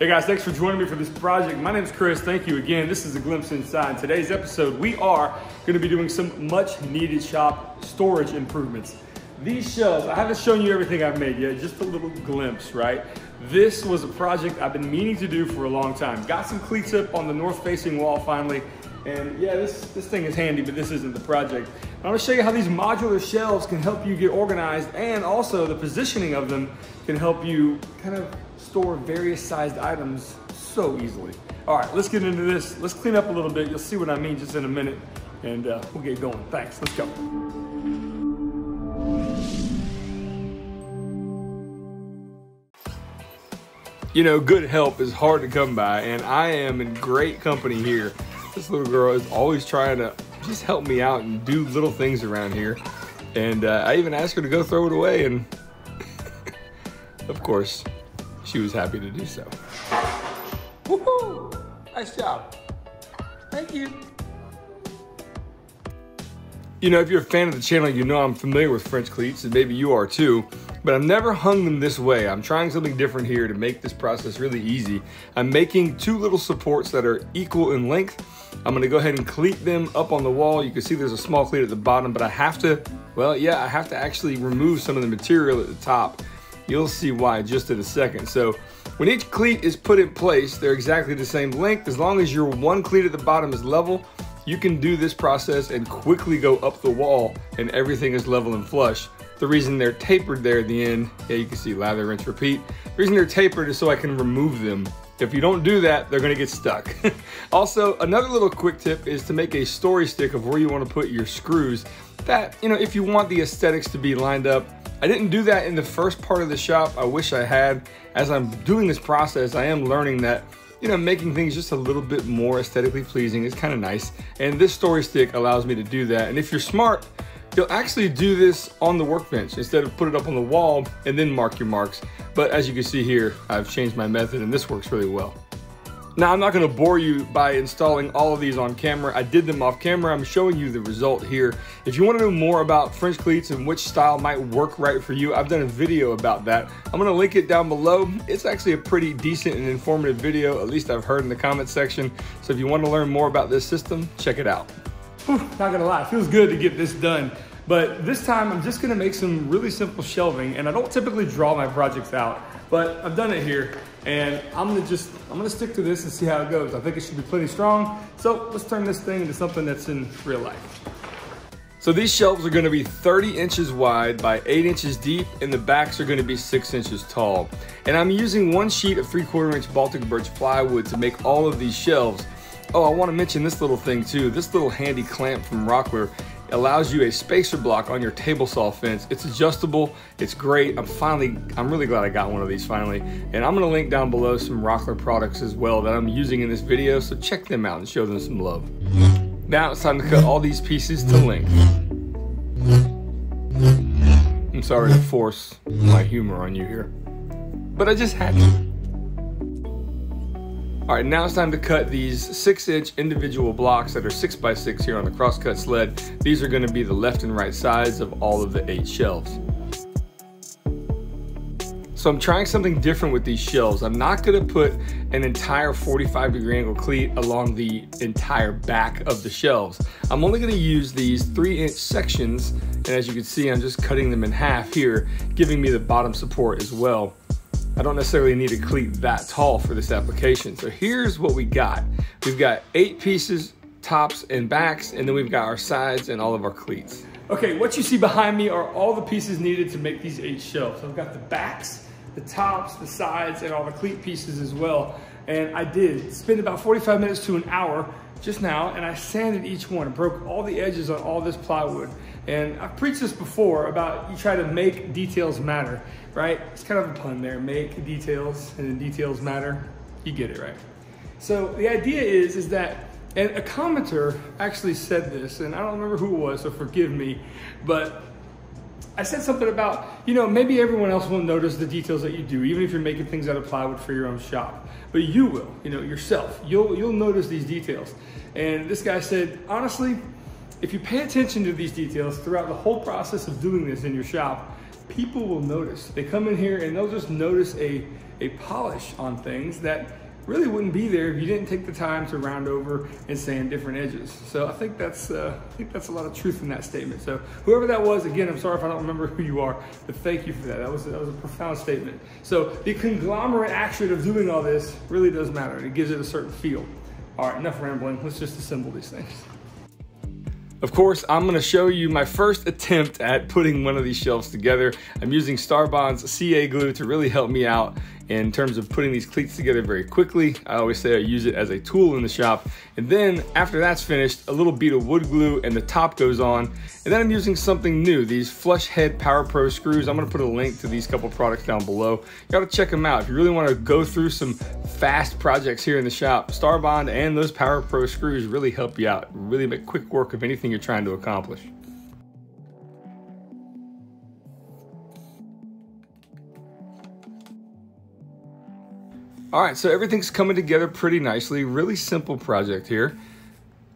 Hey guys, thanks for joining me for this project. My name is Chris. Thank you again. This is a glimpse inside. Today's episode, we are going to be doing some much needed shop storage improvements. These shelves, I haven't shown you everything I've made yet, just a little glimpse, right? This was a project I've been meaning to do for a long time. Got some cleats up on the north facing wall finally. And yeah, this, this thing is handy, but this isn't the project. I'm gonna show you how these modular shelves can help you get organized and also the positioning of them can help you kind of store various sized items so easily. All right, let's get into this. Let's clean up a little bit. You'll see what I mean just in a minute and uh, we'll get going. Thanks, let's go. You know, good help is hard to come by and I am in great company here. This little girl is always trying to just help me out and do little things around here. And uh, I even asked her to go throw it away and of course, she was happy to do so. Woohoo! Nice job. Thank you. You know, if you're a fan of the channel, you know I'm familiar with French cleats, and maybe you are too, but I've never hung them this way. I'm trying something different here to make this process really easy. I'm making two little supports that are equal in length. I'm gonna go ahead and cleat them up on the wall. You can see there's a small cleat at the bottom, but I have to, well, yeah, I have to actually remove some of the material at the top You'll see why just in a second. So when each cleat is put in place, they're exactly the same length. As long as your one cleat at the bottom is level, you can do this process and quickly go up the wall and everything is level and flush. The reason they're tapered there at the end, yeah, you can see lather, rinse, repeat. The reason they're tapered is so I can remove them. If you don't do that, they're gonna get stuck. also, another little quick tip is to make a story stick of where you wanna put your screws. That, you know, if you want the aesthetics to be lined up, I didn't do that in the first part of the shop. I wish I had. As I'm doing this process, I am learning that you know, making things just a little bit more aesthetically pleasing is kind of nice. And this story stick allows me to do that. And if you're smart, you'll actually do this on the workbench instead of put it up on the wall and then mark your marks. But as you can see here, I've changed my method and this works really well. Now, I'm not gonna bore you by installing all of these on camera. I did them off camera. I'm showing you the result here. If you wanna know more about French cleats and which style might work right for you, I've done a video about that. I'm gonna link it down below. It's actually a pretty decent and informative video, at least I've heard in the comment section. So if you wanna learn more about this system, check it out. Whew, not gonna lie, feels good to get this done. But this time I'm just gonna make some really simple shelving and I don't typically draw my projects out, but I've done it here and I'm gonna just, I'm gonna stick to this and see how it goes. I think it should be pretty strong. So let's turn this thing into something that's in real life. So these shelves are gonna be 30 inches wide by eight inches deep and the backs are gonna be six inches tall. And I'm using one sheet of three quarter inch Baltic birch plywood to make all of these shelves. Oh, I wanna mention this little thing too. This little handy clamp from Rockler allows you a spacer block on your table saw fence. It's adjustable, it's great. I'm finally, I'm really glad I got one of these finally. And I'm gonna link down below some Rockler products as well that I'm using in this video, so check them out and show them some love. Now it's time to cut all these pieces to length. I'm sorry to force my humor on you here, but I just had to. All right, now it's time to cut these six inch individual blocks that are six by six here on the crosscut sled. These are gonna be the left and right sides of all of the eight shelves. So I'm trying something different with these shelves. I'm not gonna put an entire 45 degree angle cleat along the entire back of the shelves. I'm only gonna use these three inch sections, and as you can see, I'm just cutting them in half here, giving me the bottom support as well. I don't necessarily need a cleat that tall for this application. So here's what we got. We've got eight pieces, tops and backs, and then we've got our sides and all of our cleats. Okay, what you see behind me are all the pieces needed to make these eight shelves. I've got the backs, the tops, the sides, and all the cleat pieces as well. And I did spend about 45 minutes to an hour just now, and I sanded each one, and broke all the edges on all this plywood. And I've preached this before about you try to make details matter, right? It's kind of a pun there, make details and then details matter. You get it, right? So the idea is, is that, and a commenter actually said this, and I don't remember who it was, so forgive me, but I said something about, you know, maybe everyone else won't notice the details that you do, even if you're making things out of plywood for your own shop. But you will, you know, yourself. You'll you'll notice these details. And this guy said, honestly, if you pay attention to these details throughout the whole process of doing this in your shop, people will notice. They come in here and they'll just notice a, a polish on things that really wouldn't be there if you didn't take the time to round over and sand different edges. So I think that's uh, I think that's a lot of truth in that statement. So whoever that was, again, I'm sorry if I don't remember who you are, but thank you for that. That was that was a profound statement. So the conglomerate action of doing all this really does matter. It gives it a certain feel. All right, enough rambling. Let's just assemble these things. Of course, I'm gonna show you my first attempt at putting one of these shelves together. I'm using Starbond's CA glue to really help me out in terms of putting these cleats together very quickly. I always say I use it as a tool in the shop. And then after that's finished, a little bead of wood glue and the top goes on. And then I'm using something new, these flush head Power Pro screws. I'm gonna put a link to these couple products down below. You gotta check them out. If you really wanna go through some fast projects here in the shop, Starbond and those Power Pro screws really help you out. Really make quick work of anything you're trying to accomplish. All right, so everything's coming together pretty nicely. Really simple project here,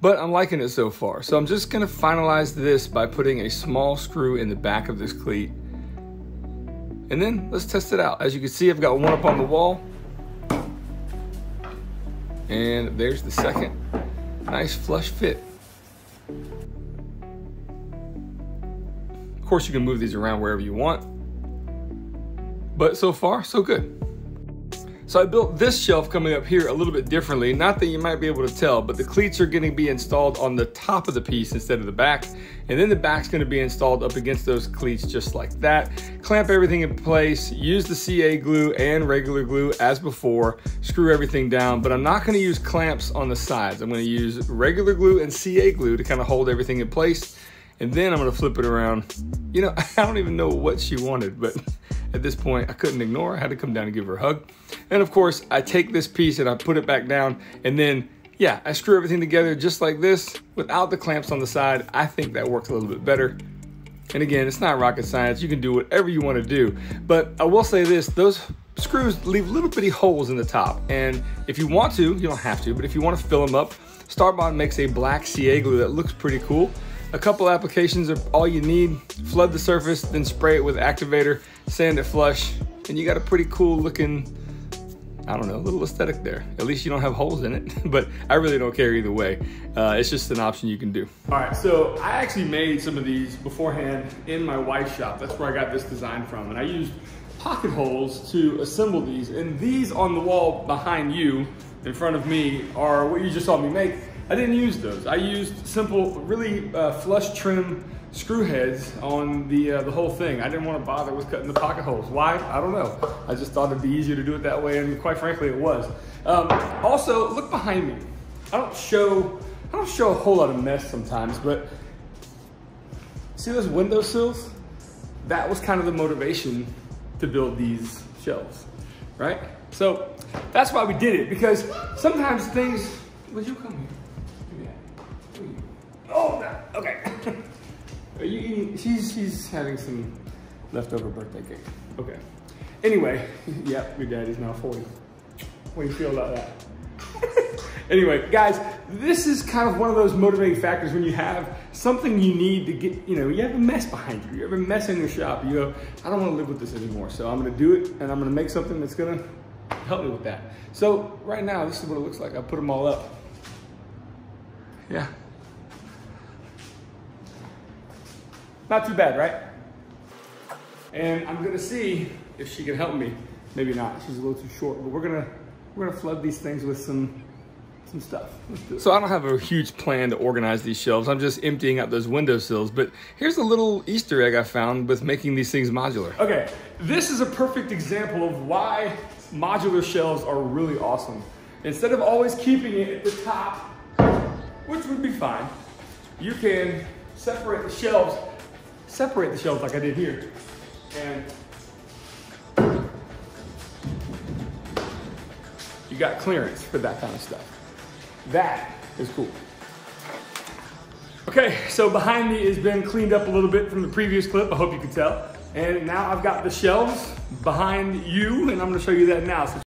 but I'm liking it so far. So I'm just gonna finalize this by putting a small screw in the back of this cleat. And then let's test it out. As you can see, I've got one up on the wall. And there's the second. Nice flush fit. Of course, you can move these around wherever you want. But so far, so good. So I built this shelf coming up here a little bit differently. Not that you might be able to tell, but the cleats are gonna be installed on the top of the piece instead of the back. And then the back's gonna be installed up against those cleats just like that. Clamp everything in place, use the CA glue and regular glue as before, screw everything down, but I'm not gonna use clamps on the sides. I'm gonna use regular glue and CA glue to kind of hold everything in place. And then I'm gonna flip it around. You know, I don't even know what she wanted, but at this point, I couldn't ignore. I had to come down and give her a hug. And of course, I take this piece and I put it back down and then yeah, I screw everything together just like this without the clamps on the side. I think that works a little bit better. And again, it's not rocket science. You can do whatever you want to do. But I will say this, those screws leave little bitty holes in the top. And if you want to, you don't have to, but if you want to fill them up, Starbond makes a black CA glue that looks pretty cool. A couple applications are all you need. Flood the surface, then spray it with activator, sand it flush, and you got a pretty cool looking, I don't know, little aesthetic there. At least you don't have holes in it, but I really don't care either way. Uh, it's just an option you can do. All right, so I actually made some of these beforehand in my wife's shop. That's where I got this design from. And I used pocket holes to assemble these. And these on the wall behind you, in front of me, are what you just saw me make. I didn't use those. I used simple, really uh, flush trim screw heads on the uh, the whole thing. I didn't want to bother with cutting the pocket holes. Why? I don't know. I just thought it'd be easier to do it that way, and quite frankly, it was. Um, also, look behind me. I don't show I don't show a whole lot of mess sometimes, but see those window sills? That was kind of the motivation to build these shelves, right? So that's why we did it because sometimes things. Would you come here? Oh, okay. Are you eating? She's, she's having some leftover birthday cake. Okay. Anyway, yep, your daddy's now 40. What do you feel about that? anyway, guys, this is kind of one of those motivating factors when you have something you need to get, you know, you have a mess behind you. You have a mess in your shop. You go, I don't want to live with this anymore. So I'm going to do it and I'm going to make something that's going to help me with that. So right now, this is what it looks like. I put them all up. Yeah, Not too bad, right? And I'm gonna see if she can help me. Maybe not, she's a little too short, but we're gonna we're gonna flood these things with some some stuff. So I don't have a huge plan to organize these shelves. I'm just emptying out those windowsills. But here's a little Easter egg I found with making these things modular. Okay, this is a perfect example of why modular shelves are really awesome. Instead of always keeping it at the top, which would be fine, you can separate the shelves separate the shelves like I did here. And you got clearance for that kind of stuff. That is cool. Okay, so behind me has been cleaned up a little bit from the previous clip, I hope you can tell. And now I've got the shelves behind you, and I'm gonna show you that now. So